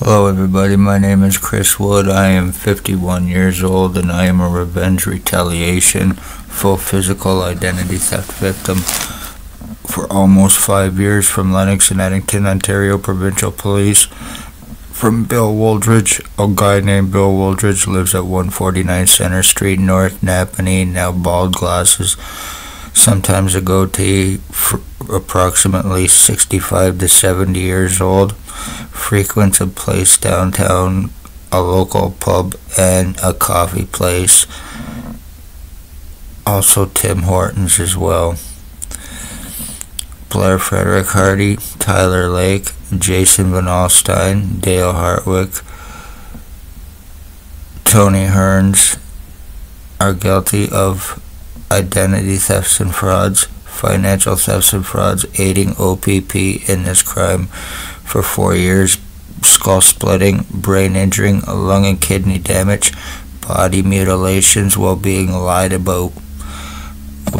Hello, everybody. My name is Chris Wood. I am 51 years old and I am a revenge retaliation full physical identity theft victim for almost five years from Lennox and Addington, Ontario Provincial Police. From Bill Wooldridge, a guy named Bill Wooldridge lives at 149 Center Street, North Napanee, now bald glasses, sometimes a goatee, approximately 65 to 70 years old frequents a place downtown, a local pub, and a coffee place. Also, Tim Hortons as well. Blair Frederick Hardy, Tyler Lake, Jason Van Alstyne, Dale Hartwick, Tony Hearns are guilty of identity thefts and frauds, financial thefts and frauds, aiding OPP in this crime for four years, skull splitting, brain injury, lung and kidney damage, body mutilations while being lied about,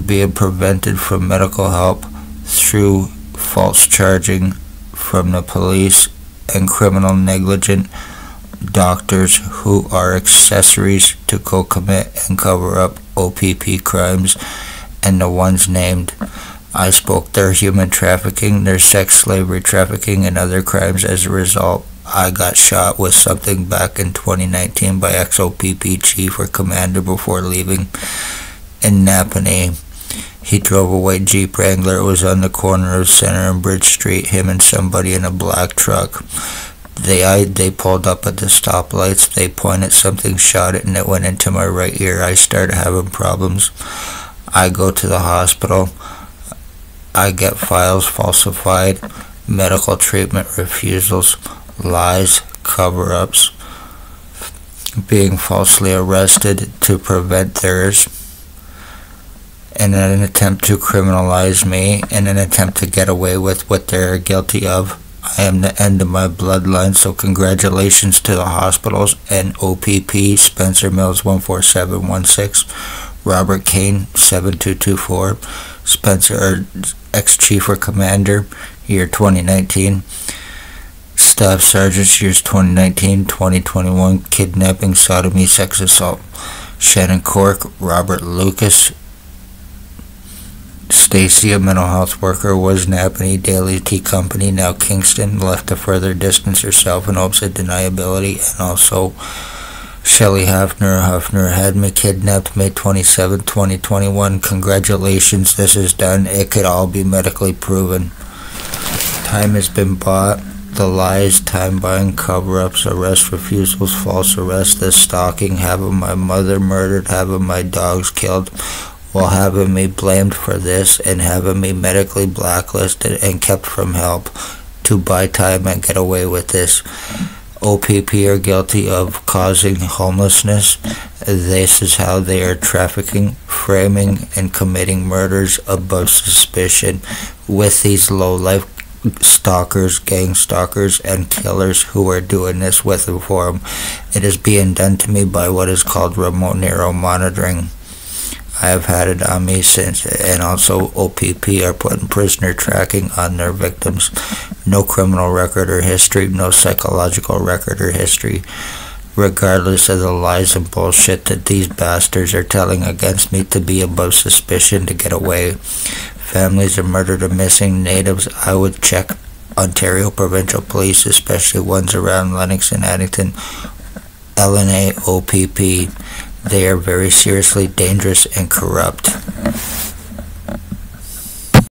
being prevented from medical help through false charging from the police and criminal negligent doctors who are accessories to co-commit and cover up OPP crimes and the ones named I spoke their human trafficking, their sex slavery trafficking, and other crimes. As a result, I got shot with something back in 2019 by XOPP chief or commander before leaving in Napanee. He drove a white Jeep Wrangler. It was on the corner of Center and Bridge Street. Him and somebody in a black truck. They they pulled up at the stoplights. They pointed something, shot it, and it went into my right ear. I started having problems. I go to the hospital. I get files falsified, medical treatment refusals, lies, cover ups, being falsely arrested to prevent theirs, in an attempt to criminalize me, in an attempt to get away with what they're guilty of. I am the end of my bloodline, so congratulations to the hospitals and OPP, Spencer Mills 14716, Robert Kane 7224, Spencer er, ex-chief or commander, year 2019. Staff sergeants, years 2019, 2021, kidnapping, sodomy, sex assault. Shannon Cork, Robert Lucas, Stacy, a mental health worker, was an Napanee Daily Tea Company, now Kingston, left to further distance herself in hopes of deniability, and also Shelley Hafner. Hafner had me kidnapped May 27, 2021. Congratulations, this is done. It could all be medically proven. Time has been bought. The lies, time buying, cover ups, arrest refusals, false arrests, the stalking, having my mother murdered, having my dogs killed, while having me blamed for this and having me medically blacklisted and kept from help to buy time and get away with this. OPP are guilty of causing homelessness. This is how they are trafficking, framing, and committing murders above suspicion with these low-life stalkers, gang stalkers, and killers who are doing this with for. It is being done to me by what is called remote neuro monitoring. I have had it on me since, and also OPP are putting prisoner tracking on their victims. No criminal record or history, no psychological record or history, regardless of the lies and bullshit that these bastards are telling against me to be above suspicion to get away. Families of murdered or missing natives, I would check Ontario Provincial Police, especially ones around Lennox and Addington, LNA OPP. They are very seriously dangerous and corrupt.